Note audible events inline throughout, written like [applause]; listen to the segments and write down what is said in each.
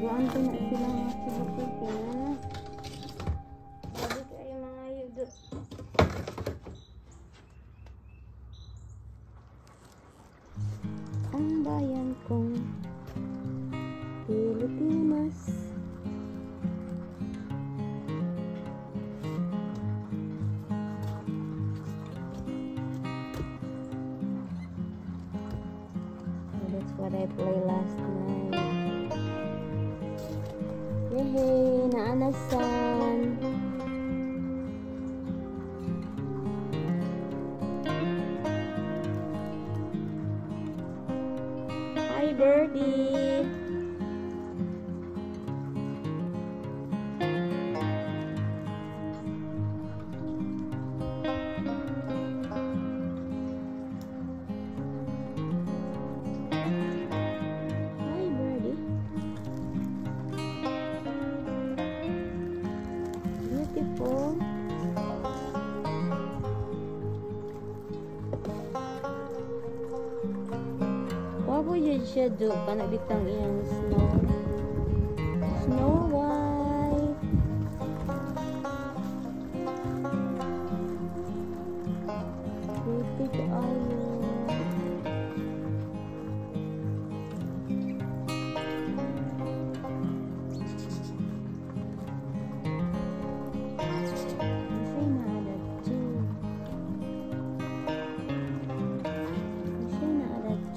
Gaan ko na sila mga sibukit na. Sabi kayo mga yudo. Ang bayan kong Pilipinas. That's Yehey, naanasan. Hi, birdie. Yun siya do kana bitang iyang snow. Snow White. Pretty kaayo. Kasi naalat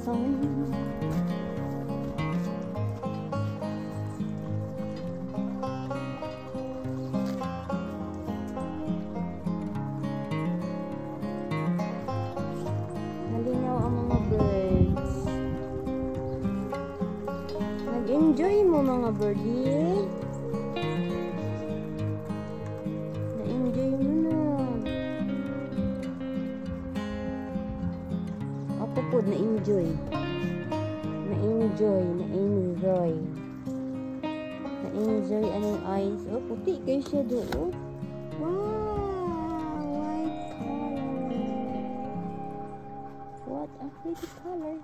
Song. Malinaw ang mga birds. Nag-enjoy mo mga birdie. Ako po na-enjoy. Na-enjoy, na-enjoy. Na-enjoy anong eyes. Oh, puti kayo siya doon. Wow! White color. What a pretty color.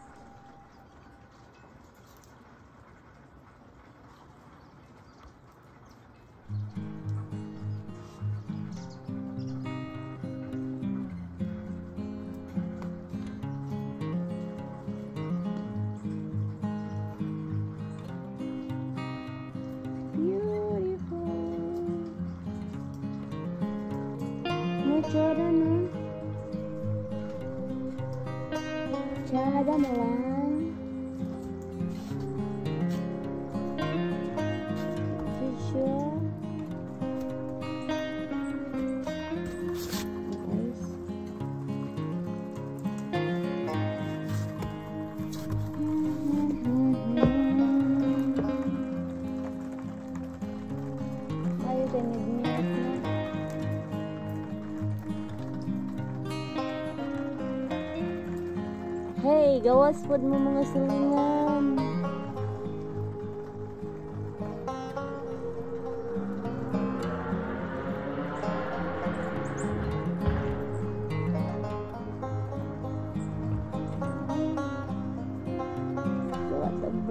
让你们。Gawas pod mo mga silingan.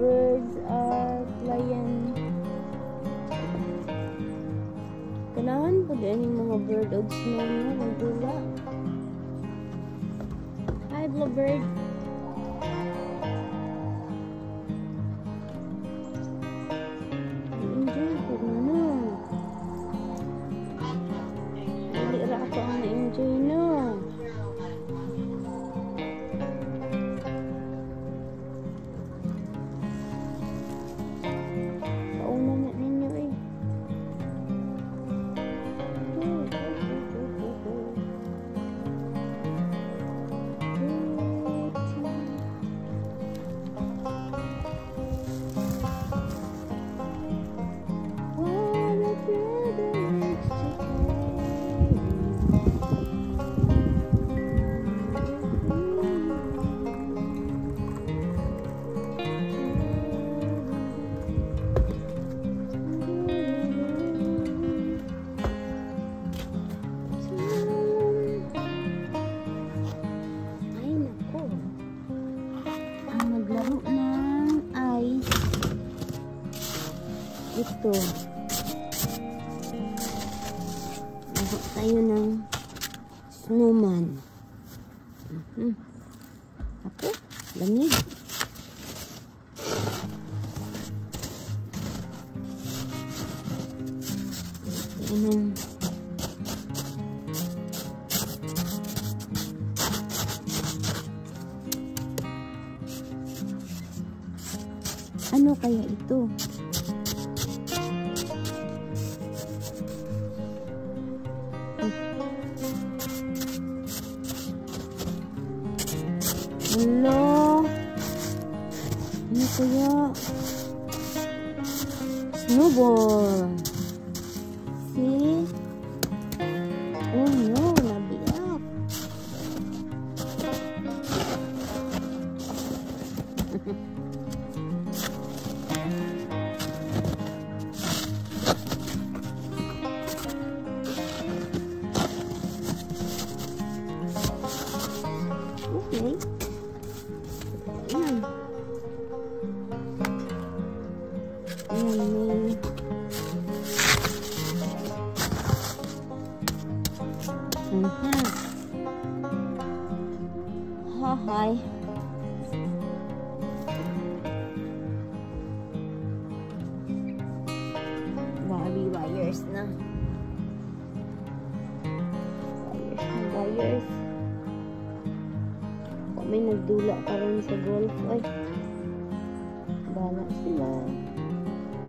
Birds are flying. Kanahan po din yung mga bird og snow niya, nagdula. Hi, Bluebird. Ito. Laro tayo ng snowman. Mhm. Ako, lamig. Yan ang Ano kaya ito? Hello? Ano kaya? Snowball. See? Oh no, nabiyak. [laughs] Okay. Wires na. Wires na wires. Kung may nagdula ka rin sa golf, ay, bahala sila.